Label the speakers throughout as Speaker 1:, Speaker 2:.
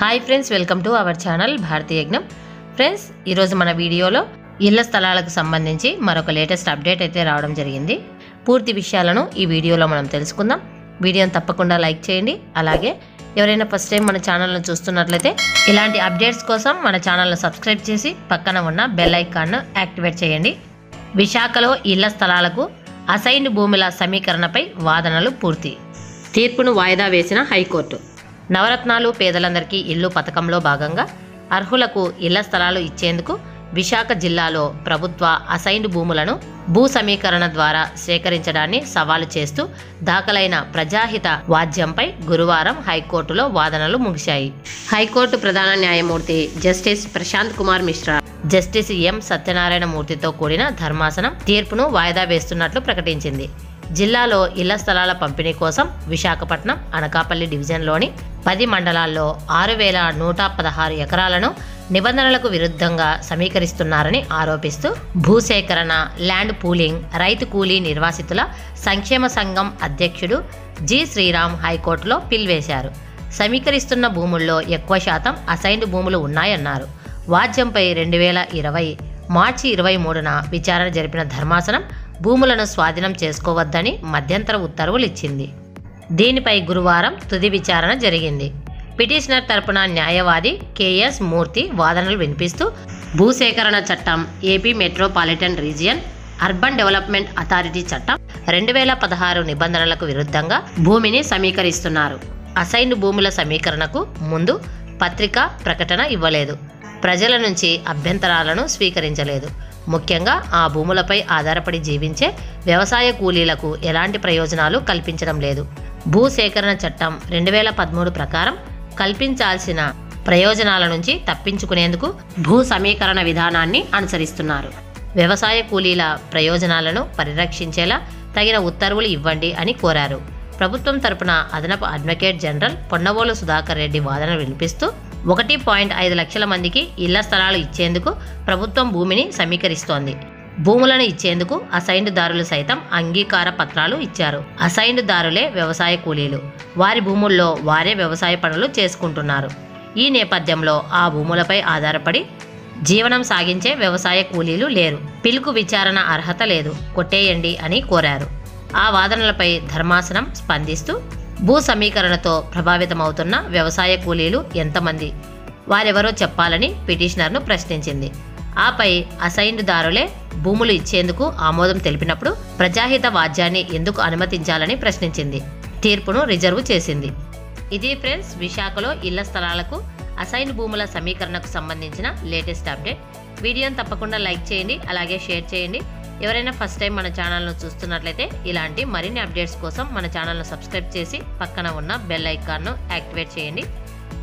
Speaker 1: Hi friends welcome to our channel భారతీయ యజ్ఞం. Friends ఈరోజు మన వీడియోలో ఇళ్ళ స్థలాలకు సంబంధించి మరొక లేటెస్ట్ అప్డేట్ అయితే రావడం జరిగింది. పూర్తి విషయాలను ఈ వీడియోలో మనం తెలుసుకుందాం. వీడియోని తప్పకుండా లైక్ చేయండి. అలాగే ఎవరైనా ఫస్ట్ టైం మన ఛానల్ను చూస్తున్నట్లయితే ఇలాంటి అప్డేట్స్ కోసం మన ఛానల్ను సబ్స్క్రైబ్ చేసి పక్కన ఉన్న బెల్ ఐకాన్ను యాక్టివేట్ చేయండి. విశాఖలో ఇళ్ళ స్థలాలకు అసైన్డ్ భూముల సమీకరణపై వాదనలు పూర్తి. తీర్పును వాయిదా వేసిన హైకోర్టు. నవరత్నాలు పేదలందరికీ ఇల్లు పథకంలో భాగంగా అర్హులకు ఇళ్ళ స్థలాలు ఇచ్చేందుకు విశాఖ జిల్లాలో ప్రభుత్వ అసైన్డ్ భూములను భూ సమీకరణ ద్వారా సేకరించడాన్ని సవాలు చేస్తూ దాఖలైన ప్రజాహిత వాద్యంపై గురువారం హైకోర్టులో వాదనలు ముగిశాయి. హైకోర్టు ప్రధాన న్యాయమూర్తి justice Prashant Kumar Mishra justice M Satyanarayana మూర్తితో కూడిన ధర్మాసనం తీర్పును వాయిదా వేస్తున్నట్లు ప్రకటించింది. జిల్లాలో ఇళ్ళ స్థలాల పంపిణీ కోసం విశాఖపట్నం అనకాపల్లి డివిజన్లోని పది మండలాల్లో ఆరు వేల నూట పదహారు ఎకరాలను నిబంధనలకు విరుద్ధంగా సమీకరిస్తున్నారని ఆరోపిస్తూ భూసేకరణ ల్యాండ్ పూలింగ్ రైతు కూలీ నిర్వాసితుల సంక్షేమ సంఘం అధ్యక్షుడు జి. శ్రీరామ్ హైకోర్టులో పిల్వేశారు సమీకరిస్తున్న భూముల్లో ఎక్కువ శాతం అసైన్డ్ భూములు ఉన్నాయన్నారు. వాద్యంపై రెండు వేల ఇరవై మార్చి ఇరవై మూడున విచారణ జరిపిన ధర్మాసనం భూములను స్వాధీనం చేసుకోవద్దని మధ్యంతర ఉత్తర్వులు ఇచ్చింది దీనిపై గురువారం తుది విచారణ జరిగింది. పిటిషనర్ తరపున న్యాయవాది కెఎస్ మూర్తి వాదనలు వినిపిస్తూ భూసేకరణ చట్టం AP metropolitan region urban development authority చట్టం రెండు వేల పదహారు నిబంధనలకు విరుద్ధంగా భూమిని సమీకరిస్తున్నారు. అసైన్డ్ భూముల సమీకరణకు ముందు పత్రికా ప్రకటన ఇవ్వలేదు. ప్రజల నుంచి అభ్యంతరాలను స్వీకరించలేదు. ముఖ్యంగా ఆ భూములపై ఆధారపడి జీవించే వ్యవసాయ కూలీలకు ఎలాంటి ప్రయోజనాలు కల్పించడం లేదు. భూ సేకరణ చట్టం రెండు వేల పదమూడు ప్రకారం కల్పించాల్సిన ప్రయోజనాల నుంచి తప్పించుకునేందుకు భూ సమీకరణ విధానాన్ని అనుసరిస్తున్నారు. వ్యవసాయ కూలీల ప్రయోజనాలను పరిరక్షించేలా తగిన ఉత్తర్వులు ఇవ్వండి అని కోరారు. ప్రభుత్వం తరపున అదనపు అడ్వకేట్ జనరల్ పొన్నవోలు సుధాకర్ రెడ్డి వాదన వినిపిస్తూ ఒకటి పాయింట్ ఐదు లక్షల మందికి ఇళ్ళ స్థలాలు ఇచ్చేందుకు ప్రభుత్వం భూమిని సమీకరిస్తోంది. భూములను ఇచ్చేందుకు అసైన్డ్ దారులు సైతం అంగీకార పత్రాలు ఇచ్చారు. అసైన్డ్ దారులే వ్యవసాయ కూలీలు. వారి భూముల్లో వారే వ్యవసాయ పనులు చేసుకుంటున్నారు. ఈ నేపథ్యంలో ఆ భూములపై ఆధారపడి జీవనం సాగించే వ్యవసాయ కూలీలు లేరు. పిలుకు విచారణ అర్హత లేదు. కొట్టేయండి అని కోరారు. ఆ వాదనలపై ధర్మాసనం స్పందిస్తూ భూ సమీకరణతో ప్రభావితమవుతున్న వ్యవసాయ కూలీలు ఎంతమంది? వారెవరో చెప్పాలని పిటిషనర్ను ప్రశ్నించింది. ఆపై అసైన్దారులే భూములు ఇచ్చేందుకు ఆమోదం తెలిపినప్పుడు ప్రజాహిత వాద్యాన్ని ఎందుకు అనుమతించాలని ప్రశ్నించింది. తీర్పును రిజర్వ్ చేసింది. ఇది ఫ్రెండ్స్ విశాఖలో ఇళ్ళ స్థలాలకు అసైన్ భూముల సమీకరణకు సంబంధించిన లేటెస్ట్ అప్డేట్. వీడియోని తప్పకుండా లైక్ చేయండి అలాగే షేర్ చేయండి. ఎవరైనా ఫస్ట్ టైం మన ఛానల్ను చూస్తున్నట్లయితే ఇలాంటి మరిన్ని అప్డేట్స్ కోసం మన ఛానల్ను సబ్స్క్రైబ్ చేసి పక్కన ఉన్న బెల్ ఐకాన్ను యాక్టివేట్ చేయండి.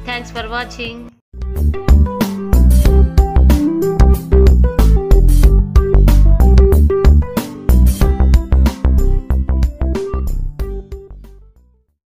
Speaker 1: Thanks for watching